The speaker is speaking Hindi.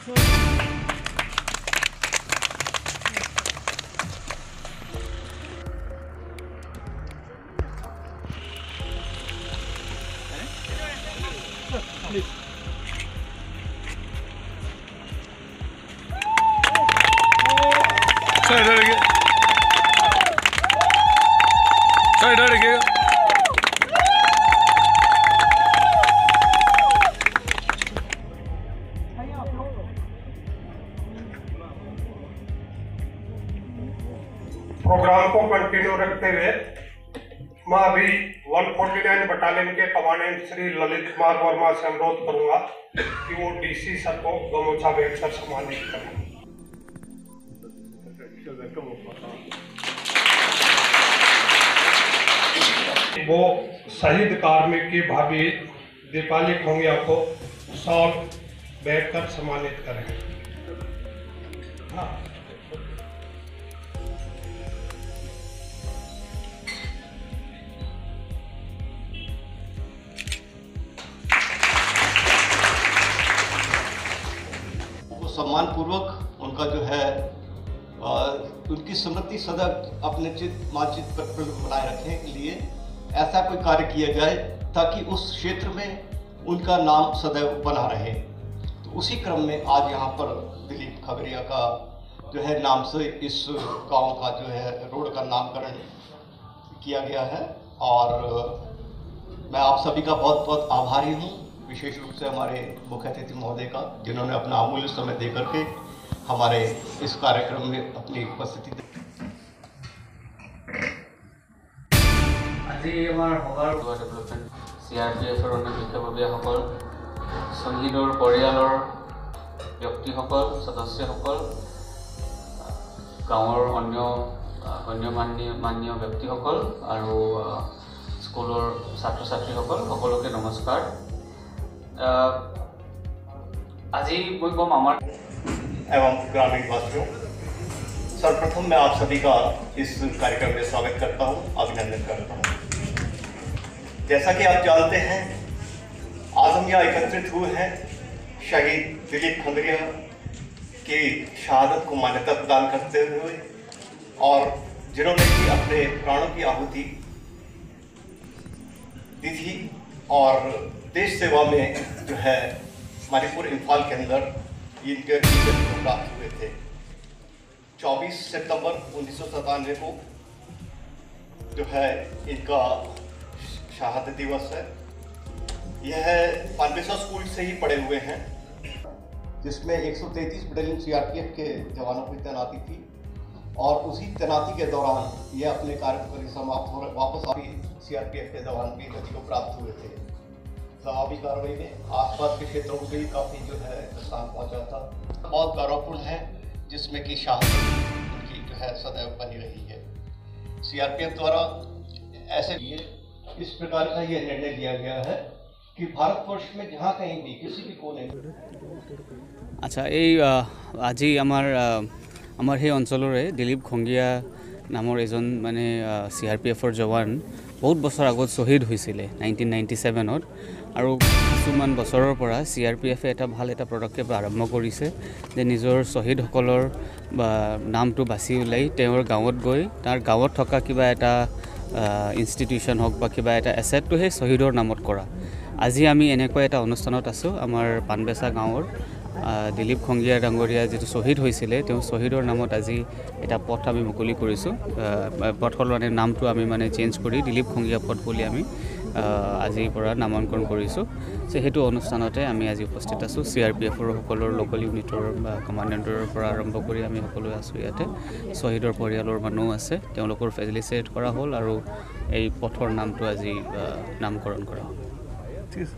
Coi đôi này kia, 个 programme को कंटिन्यू रखते हुए, मैं अभी 149 बटालियन के कमांडेंट श्री ललित कुमार वर्मा से अनुरोध करूँगा कि वो डीसी सर को गमोछा भेंट कर सम्मानित करें। वो शहीद कार्मिक की भाभी दीपाली खोंगिया को शॉल बैठ कर सम्मानित करें। हाँ। वो सम्मान पूर्वक उनका जो है उनकी स्मृति सदा अपने चित, मानचित पर बनाए रखने के लिए ऐसा कोई कार्य किया जाए ताकि उस क्षेत्र में उनका नाम सदैव बना रहे। तो उसी क्रम में आज यहाँ पर दिलीप खबरिया का जो है नाम से इस गाँव का जो है रोड का नामकरण किया गया है। और मैं आप सभी का बहुत बहुत आभारी हूँ। विशेष रूप से हमारे मुख्य अतिथि महोदय का जिन्होंने अपना अमूल्य समय दे करके हमारे इस कार्यक्रम में अपनी उपस्थिति दी আজি আমাৰ সভাৰ ডেভেলপমেণ্ট চি আৰ পি এফৰ অন্য বিষয়ববীয়াসকল শ্বহীদৰ পৰিয়ালৰ ব্যক্তিসকল সদস্যসকল গাঁৱৰ অন্য আহ, গণ্যমান্য মান্য ব্যক্তিসকল আৰু আহ, স্কুলৰ ছাত্ৰ ছাত্ৰীসকল সকলোকে নমস্কাৰ আহ, আজি মই ক'ম আমাৰ एवं ग्रामीण वासियों सर्वप्रथम मैं आप सभी का इस कार्यक्रम में स्वागत करता हूं अभिनंदन करता हूं जैसा कि आप जानते हैं आज हम यहाँ एकत्रित हुए हैं शहीद दिलीप खंगरिया की शहादत को मान्यता प्रदान करते हुए और जिन्होंने कि अपने प्राणों की आहुति दी थी और देश सेवा में जो है, मणिपुर इम्फाल के अंदर इनके प्राप्त हुए थे। 24 सितंबर उन्नीस सौ सतानवे को जो है इनका शहादत दिवस है। यह पानबेसा स्कूल से ही पढ़े हुए हैं, जिसमें 133 बटालियन सीआरपीएफ के जवानों की तैनाती थी। और उसी तैनाती के दौरान ये अपने कार्य पर समाप्त हो वापस अभी सीआरपीएफ के जवान भी गति को प्राप्त हुए थे जवाबी कार्रवाई में आसपास के क्षेत्रों को भी काफ़ी जो है नुकसान पहुंचा था बहुत गौरवपूर्ण है जिसमें कि शहादत उनकी जो है सदैव बनी रही है सीआरपीएफ द्वारा ऐसे लिए इस प्रकार का यह निर्णय लिया गया है कि भारतवर्ष में जहाँ कहीं भी किसी भी कोने में আচ্ছা এই আহ, আজি আমাৰ আহ, আমাৰ সেই অঞ্চলৰে দিলীপ খংগীয়া নামৰ এজন মানে চি আৰ পি এফৰ জৱান বহুত বছৰ আগত শ্বহীদ হৈছিলে নাইনটিন নাইণ্টি ছেভেনত। আৰু কিছুমান বছৰৰ পৰা চি আৰ পি এফে এটা ভাল এটা পদক্ষেপ আৰম্ভ কৰিছে যে নিজৰ শ্বহীদসকলৰ বা নামটো বাছি ওলাই তেওঁৰ গাঁৱত গৈ তাৰ গাঁৱত থকা কিবা এটা ইনষ্টিটিউশ্যন হওক বা কিবা এটা এছেটটো সেই শ্বহীদৰ নামত কৰা। আজি আমি এনেকুৱা এটা অনুষ্ঠানত আছোঁ আমাৰ পাণবেচা গাঁৱৰ। দিলীপ খংগীয়া ডাঙৰীয়া যিটো শ্বহীদ হৈছিলে তেওঁ শ্বহীদৰ নামত আজি এটা পথ আমি মুকলি কৰিছোঁ। পথৰ মানে নামটো আমি মানে চেঞ্জ কৰি দিলীপ খংগীয়া পথ বুলি আমি আজিৰ পৰা নামাংকৰণ কৰিছোঁ। যে সেইটো অনুষ্ঠানতে আমি আজি উপস্থিত আছোঁ। চি আৰ পি এফৰ সকলৰ লোকেল ইউনিটৰ বা কমাণ্ডেণ্টৰ পৰা আৰম্ভ কৰি আমি সকলোৱে আছোঁ ইয়াতে। শ্বহীদৰ পৰিয়ালৰ মানুহ আছে। তেওঁলোকৰ ফেচিলিটেট কৰা হ'ল আৰু এই পথৰ নামটো আজি নামকৰণ কৰা হ'ল। ঠিক আছে